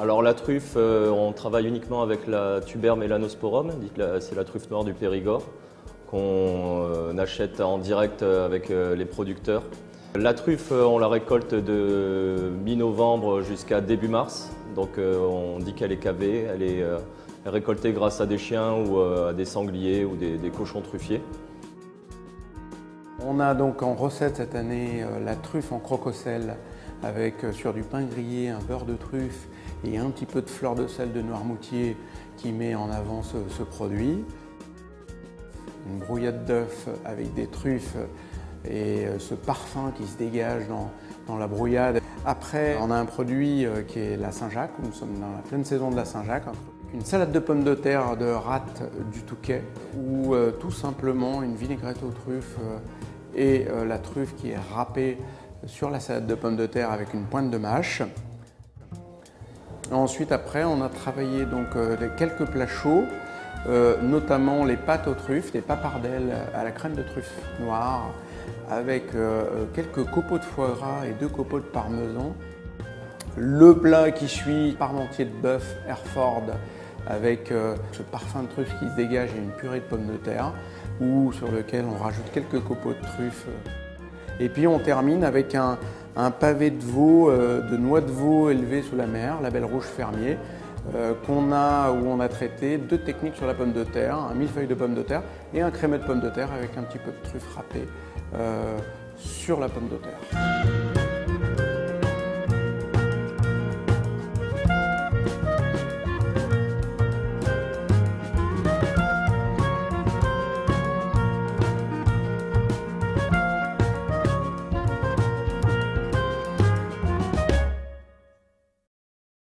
Alors la truffe, euh, on travaille uniquement avec la tuber melanosporum, c'est la truffe noire du Périgord, qu'on euh, achète en direct avec euh, les producteurs. La truffe, on la récolte de mi-novembre jusqu'à début mars, donc on dit qu'elle est cavée, elle est récoltée grâce à des chiens ou à des sangliers ou des, cochons truffiers. On a donc en recette cette année la truffe en crocosel avec sur du pain grillé un beurre de truffe et un petit peu de fleur de sel de Noirmoutier qui met en avant ce, produit. Une brouillade d'œufs avec des truffes et euh, ce parfum qui se dégage dans, la brouillade. Après, on a un produit euh, qui est la Saint-Jacques, nous sommes dans la pleine saison de la Saint-Jacques. Une salade de pommes de terre de rate du Touquet ou euh, tout simplement une vinaigrette aux truffes et la truffe qui est râpée sur la salade de pommes de terre avec une pointe de mâche. Ensuite, après, on a travaillé donc euh, quelques plats chauds, euh, notamment les pâtes aux truffes, des papardelles à la crème de truffe noire, avec euh, quelques copeaux de foie gras et deux copeaux de parmesan. Le plat qui suit, parmentier de bœuf Hereford, avec ce parfum de truffe qui se dégage et une purée de pommes de terre, ou sur lequel on rajoute quelques copeaux de truffe. Et puis on termine avec un, pavé de veau, euh, de noix de veau élevée sous la mer, la belle rouge fermier, euh, qu'on a, où on a traité deux techniques sur la pomme de terre, un millefeuille de pomme de terre et un crémet de pomme de terre avec un petit peu de truffe râpée euh, sur la pomme de terre.